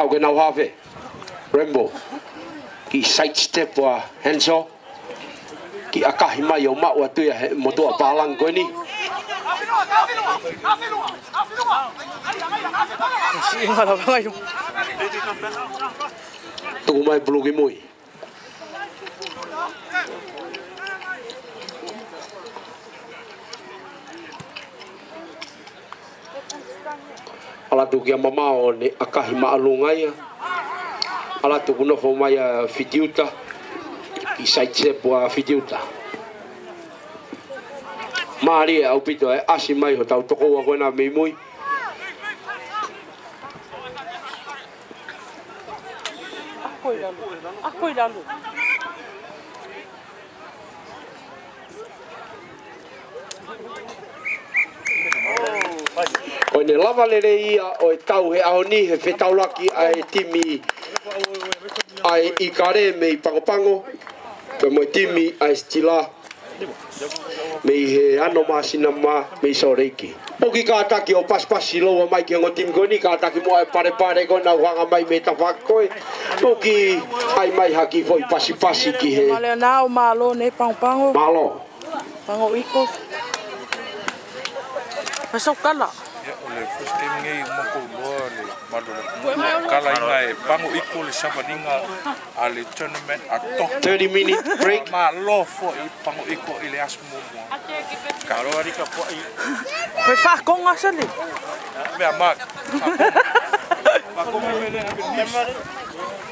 hau ke nau have rainbow ki side step wa henso ki akahi mai o ma wa tu ya mo tu balang ko ni tu mai bulu ki moi Thank you. ala tu ki mama o ne akahi ma alunga ala tu kuna fo mai a fitiuta i sai po a fitiuta Mari e au pito e asi mai ho tau toko wa kona mei mui Akoi lalu. Akoi lalu. Oi ne lava lere ia o tau he aho ni he whetaulaki a e timi ai i kare me i pangopango pe mo e timi a e stila me i he ano maasina ma me i sao reiki o ki kātaki o paspasi loa mai ki ngō timi koni kātaki mo e pare pare ko na uanga mai me ta whakoe o ki ai mai haki foi pasi pasi ki he maleonao malo ne pangopango malo pangopango Pasok kala. ole fuske nge mo ko bole malo kala inga e pango iko le shavaninga ale tournament a to 30 minute break ma lo fo i pango iko ile as mo mo karo ari ka po i fe fa kong asali me amak ma ko me le